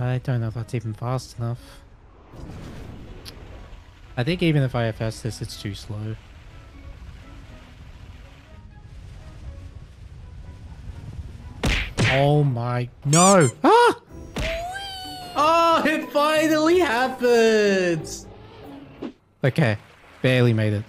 I don't know if that's even fast enough. I think even if I FS this, it's too slow. Oh my... No! Ah! Oh, it finally happened! Okay, barely made it.